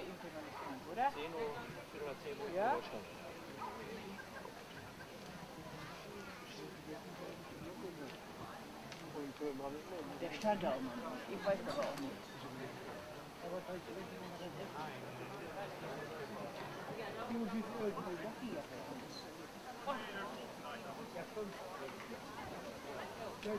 per Internet nicht, oder? 10 Uhr, Viertel nach 10 Uhr Ja? Der stand da auch nicht. Ich weiß aber auch nicht. Das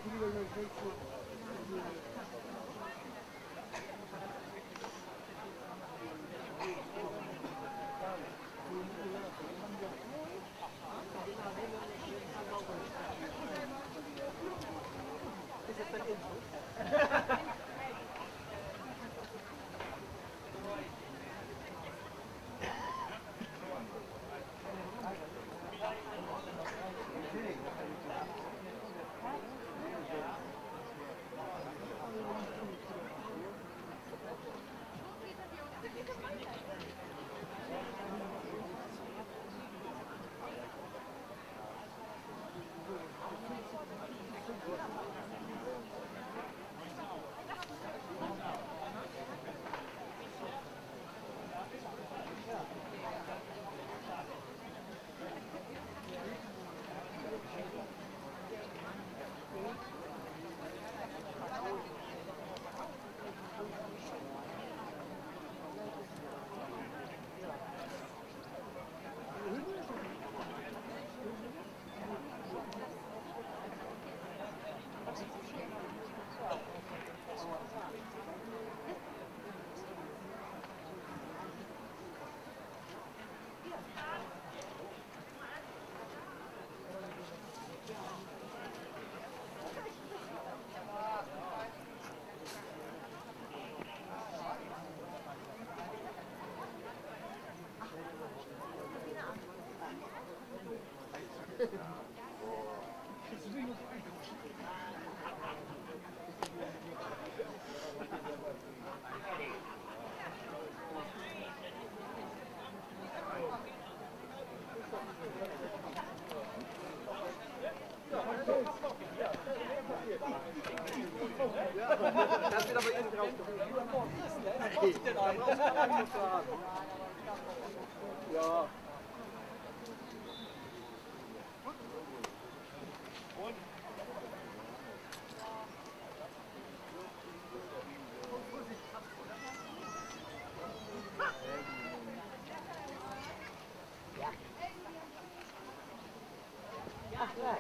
Ach, ja.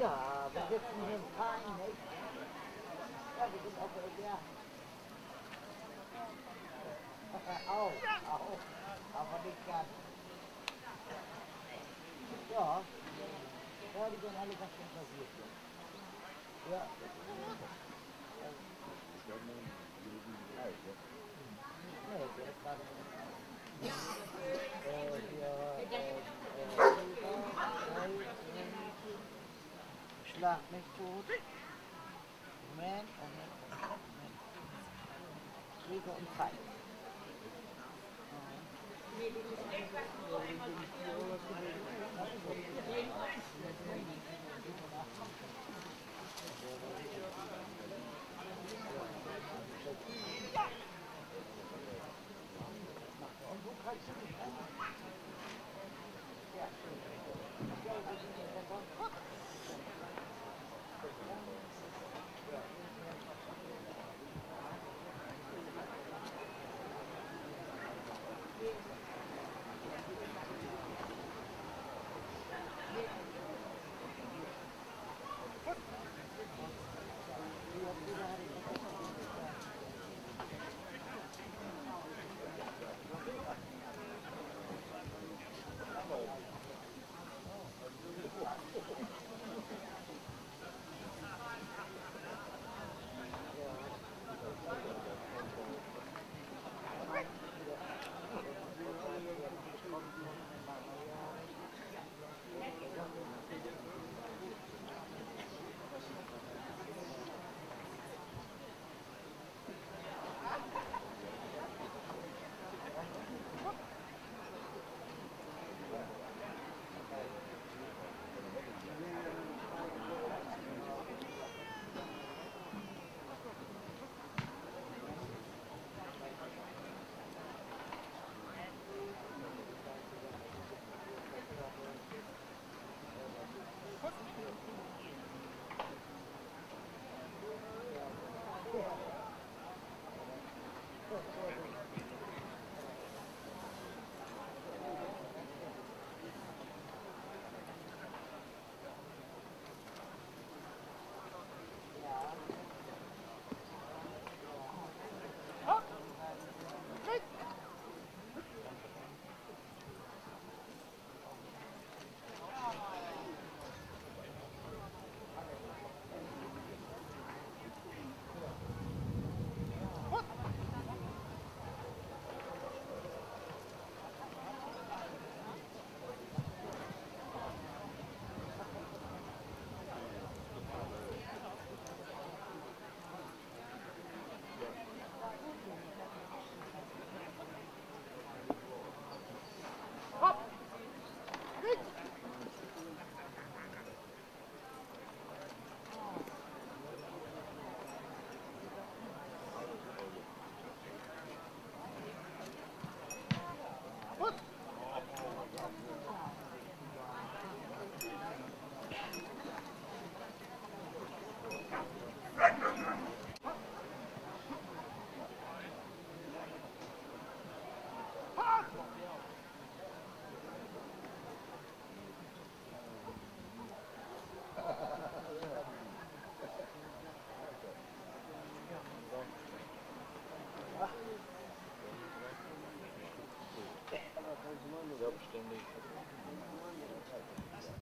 Ja, wir sitzen hier im Verein, nicht? Äh, auch, auch, aber nicht ganz. Ja, ja, die alle ganz interessiert. Ja. Ja. Nee, der ist gerade äh, äh, äh, Schlag mich tot. We go and fight.